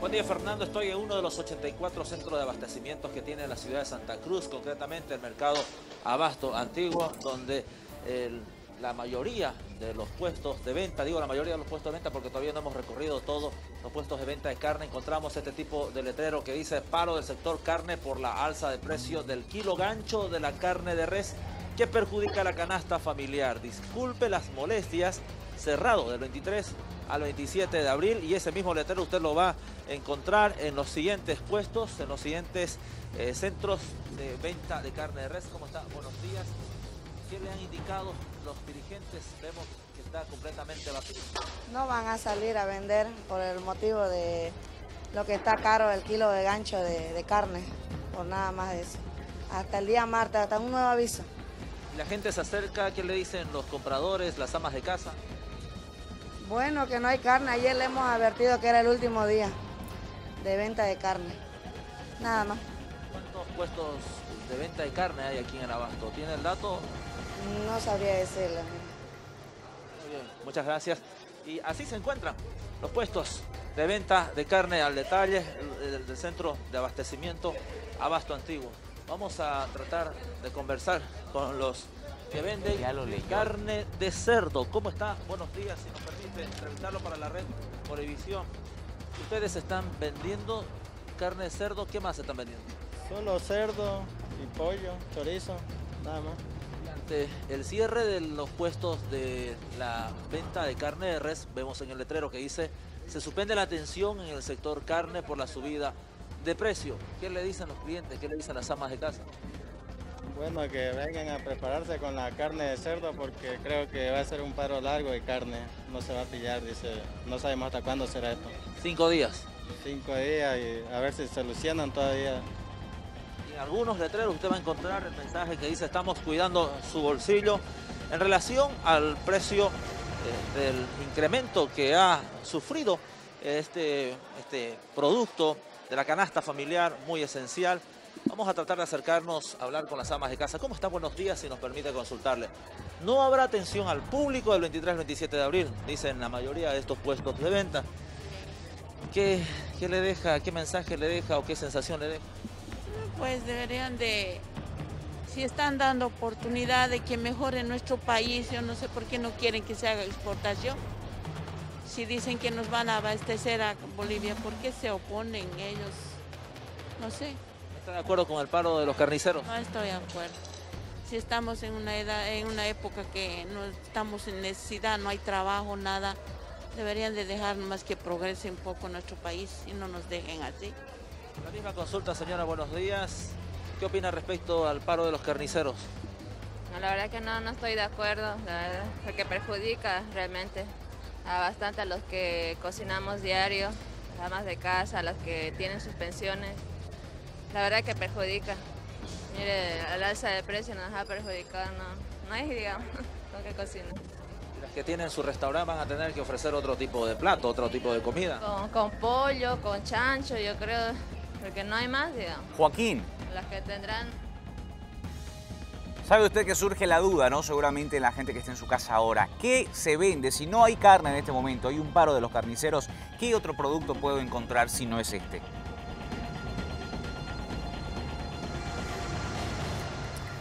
Buen día Fernando, estoy en uno de los 84 centros de abastecimientos que tiene la ciudad de Santa Cruz, concretamente el mercado Abasto Antiguo, donde la mayoría de los puestos de venta, digo la mayoría de los puestos de venta porque todavía no hemos recorrido todos los puestos de venta de carne, encontramos este tipo de letrero que dice paro del sector carne por la alza de precio del kilo gancho de la carne de res que perjudica la canasta familiar. Disculpe las molestias, cerrado del 23 al 27 de abril y ese mismo letrero usted lo va a encontrar en los siguientes puestos, en los siguientes eh, centros de venta de carne de res. ¿Cómo está? Buenos días. ¿Qué le han indicado los dirigentes? Vemos que está completamente vacío. No van a salir a vender por el motivo de lo que está caro el kilo de gancho de, de carne, por nada más de eso. Hasta el día martes, hasta un nuevo aviso. La gente se acerca, ¿qué le dicen los compradores, las amas de casa? Bueno, que no hay carne. Ayer le hemos advertido que era el último día de venta de carne. Nada más. ¿Cuántos puestos de venta de carne hay aquí en el Abasto? ¿Tiene el dato? No sabría decirle. Muy bien, muchas gracias. Y así se encuentran los puestos de venta de carne al detalle del centro de abastecimiento Abasto Antiguo. Vamos a tratar de conversar con los que venden carne de cerdo. ¿Cómo está? Buenos días, si nos permite entrevistarlo para la red Porevisión. Ustedes están vendiendo carne de cerdo, ¿qué más están vendiendo? Solo cerdo y pollo, chorizo, nada más. ante el cierre de los puestos de la venta de carne de res, vemos en el letrero que dice se suspende la atención en el sector carne por la subida de precio. ¿Qué le dicen los clientes? ¿Qué le dicen las amas de casa? Bueno, que vengan a prepararse con la carne de cerdo porque creo que va a ser un paro largo de carne. No se va a pillar, dice. No sabemos hasta cuándo será esto. Cinco días. Cinco días y a ver si solucionan todavía. En algunos letreros usted va a encontrar el mensaje que dice estamos cuidando su bolsillo en relación al precio eh, del incremento que ha sufrido este, este producto de la canasta familiar muy esencial Vamos a tratar de acercarnos a hablar con las amas de casa. ¿Cómo está? Buenos días, si nos permite consultarle. No habrá atención al público del 23 al 27 de abril, dicen la mayoría de estos puestos de venta. ¿Qué, ¿Qué le deja, qué mensaje le deja o qué sensación le deja? Pues deberían de, si están dando oportunidad de que mejore nuestro país, yo no sé por qué no quieren que se haga exportación. Si dicen que nos van a abastecer a Bolivia, ¿por qué se oponen ellos? No sé. ¿Está de acuerdo con el paro de los carniceros? No estoy de acuerdo. Si estamos en una edad, en una época que no estamos en necesidad, no hay trabajo, nada, deberían de dejar más que progrese un poco nuestro país y no nos dejen así. La misma consulta, señora, buenos días. ¿Qué opina respecto al paro de los carniceros? la verdad que no, no estoy de acuerdo, porque perjudica realmente a bastante a los que cocinamos diario, a de casa, a los que tienen sus pensiones la verdad que perjudica. Mire, al alza de precio nos ha perjudicado, no, no hay, digamos, con qué cocina. Las que tienen su restaurante van a tener que ofrecer otro tipo de plato, otro tipo de comida. Con, con pollo, con chancho, yo creo, porque no hay más, digamos. Joaquín. Las que tendrán ¿Sabe usted que surge la duda, no? Seguramente la gente que está en su casa ahora. ¿Qué se vende? Si no hay carne en este momento, hay un paro de los carniceros, ¿qué otro producto puedo encontrar si no es este?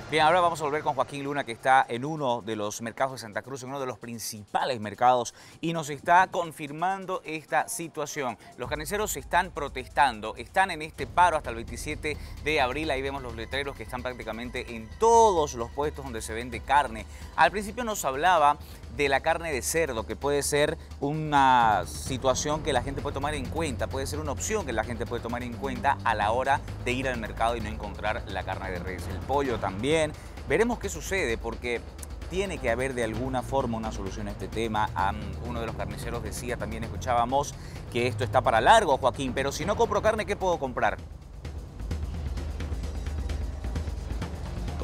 Bien, ahora vamos a volver con Joaquín Luna, que está en uno de los mercados de Santa Cruz, en uno de los principales mercados, y nos está confirmando esta situación. Los carniceros están protestando, están en este paro hasta el 27 de abril. Ahí vemos los letreros que están prácticamente en todos los puestos donde se vende carne. Al principio nos hablaba de la carne de cerdo, que puede ser una situación que la gente puede tomar en cuenta, puede ser una opción que la gente puede tomar en cuenta a la hora de ir al mercado y no encontrar la carne de res. El pollo también. Veremos qué sucede porque tiene que haber de alguna forma una solución a este tema. uno de los carniceros decía, también escuchábamos, que esto está para largo, Joaquín, pero si no compro carne, ¿qué puedo comprar?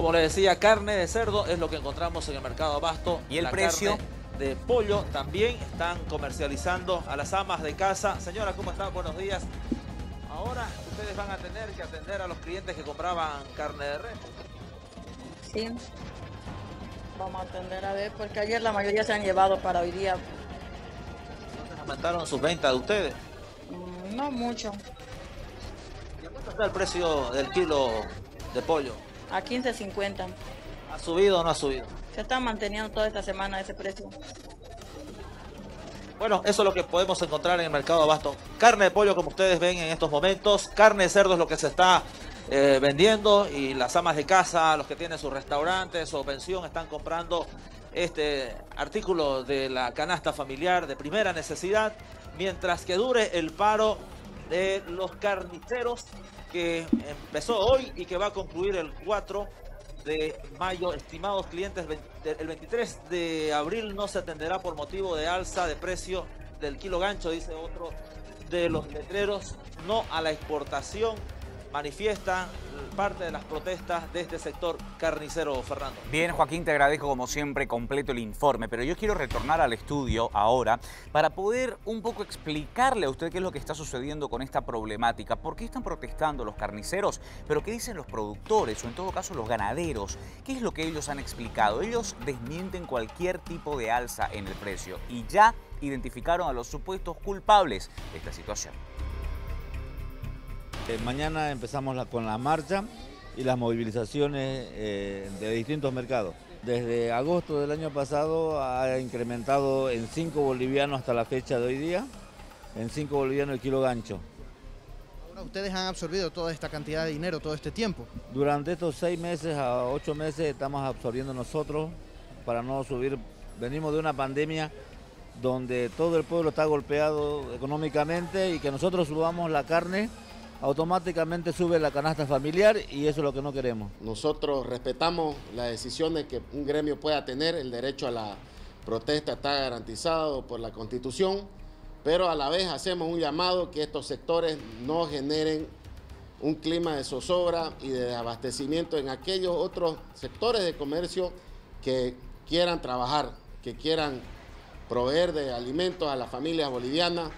Como le decía, carne de cerdo es lo que encontramos en el mercado abasto. ¿Y el precio? de pollo también están comercializando a las amas de casa. Señora, ¿cómo está? Buenos días. Ahora ustedes van a tener que atender a los clientes que compraban carne de res. Sí. Vamos a atender a ver, porque ayer la mayoría se han llevado para hoy día. ¿Entonces aumentaron sus ventas de ustedes? No mucho. ¿Cuánto está el precio del kilo de pollo? A 15.50. ¿Ha subido o no ha subido? Se está manteniendo toda esta semana ese precio. Bueno, eso es lo que podemos encontrar en el mercado de abasto. Carne de pollo, como ustedes ven en estos momentos. Carne de cerdo es lo que se está eh, vendiendo y las amas de casa, los que tienen sus restaurantes o pensión, están comprando este artículo de la canasta familiar de primera necesidad, mientras que dure el paro de los carniceros que empezó hoy y que va a concluir el 4 de mayo. Estimados clientes, el 23 de abril no se atenderá por motivo de alza de precio del kilo gancho, dice otro de los letreros, no a la exportación manifiesta parte de las protestas de este sector carnicero, Fernando. Bien, Joaquín, te agradezco como siempre completo el informe, pero yo quiero retornar al estudio ahora para poder un poco explicarle a usted qué es lo que está sucediendo con esta problemática, por qué están protestando los carniceros, pero qué dicen los productores o en todo caso los ganaderos, qué es lo que ellos han explicado. Ellos desmienten cualquier tipo de alza en el precio y ya identificaron a los supuestos culpables de esta situación. Eh, mañana empezamos con la marcha y las movilizaciones eh, de distintos mercados. Desde agosto del año pasado ha incrementado en 5 bolivianos hasta la fecha de hoy día, en 5 bolivianos el kilo gancho. Ahora ustedes han absorbido toda esta cantidad de dinero todo este tiempo. Durante estos 6 meses a 8 meses estamos absorbiendo nosotros para no subir. Venimos de una pandemia donde todo el pueblo está golpeado económicamente y que nosotros subamos la carne automáticamente sube la canasta familiar y eso es lo que no queremos. Nosotros respetamos las decisiones que un gremio pueda tener, el derecho a la protesta está garantizado por la Constitución, pero a la vez hacemos un llamado que estos sectores no generen un clima de zozobra y de abastecimiento en aquellos otros sectores de comercio que quieran trabajar, que quieran proveer de alimentos a las familias bolivianas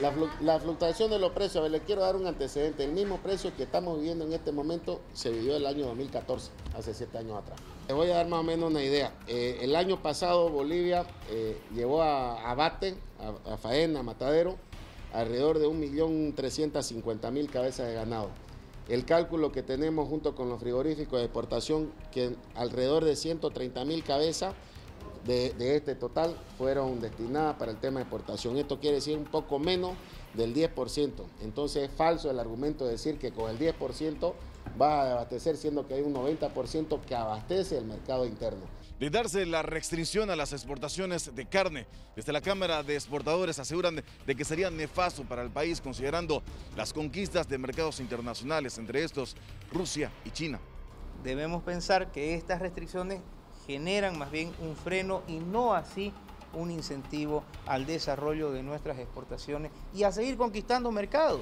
la, fluctuación de los precios, a ver, les quiero dar un antecedente. El mismo precio que estamos viviendo en este momento se vivió el año 2014, hace siete años atrás. Les voy a dar más o menos una idea. Eh, el año pasado Bolivia eh, llevó a abate, a, a, faena, a matadero, alrededor de 1.350.000 cabezas de ganado. El cálculo que tenemos junto con los frigoríficos de exportación, que alrededor de 130.000 cabezas de, este total fueron destinadas para el tema de exportación. Esto quiere decir un poco menos del 10%. Entonces es falso el argumento de decir que con el 10% va a abastecer, siendo que hay un 90% que abastece el mercado interno. De darse la restricción a las exportaciones de carne, desde la Cámara de Exportadores aseguran de que sería nefasto para el país considerando las conquistas de mercados internacionales, entre estos Rusia y China. Debemos pensar que estas restricciones generan más bien un freno y no así un incentivo al desarrollo de nuestras exportaciones y a seguir conquistando mercados.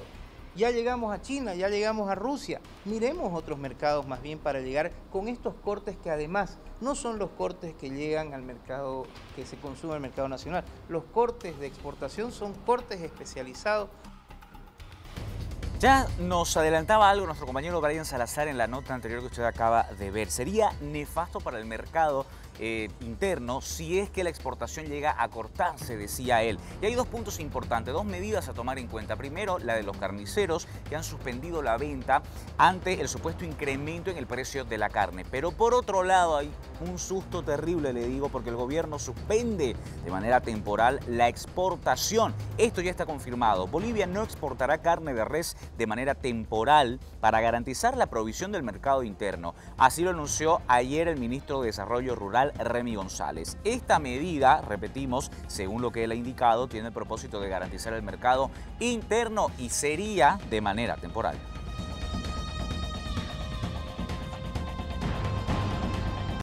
Ya llegamos a China, ya llegamos a Rusia. Miremos otros mercados más bien para llegar con estos cortes que además no son los cortes que llegan al mercado que se consume en el mercado nacional. Los cortes de exportación son cortes especializados ya nos adelantaba algo nuestro compañero Brian Salazar en la nota anterior que usted acaba de ver. Sería nefasto para el mercado eh, interno si es que la exportación llega a cortarse, decía él. Y hay dos puntos importantes, dos medidas a tomar en cuenta. Primero, la de los carniceros que han suspendido la venta ante el supuesto incremento en el precio de la carne. Pero por otro lado hay un susto terrible, le digo, porque el gobierno suspende de manera temporal la exportación. Esto ya está confirmado. Bolivia no exportará carne de res de manera temporal para garantizar la provisión del mercado interno. Así lo anunció ayer el ministro de Desarrollo Rural Remy González. Esta medida, repetimos, según lo que él ha indicado, tiene el propósito de garantizar el mercado interno y sería de manera temporal.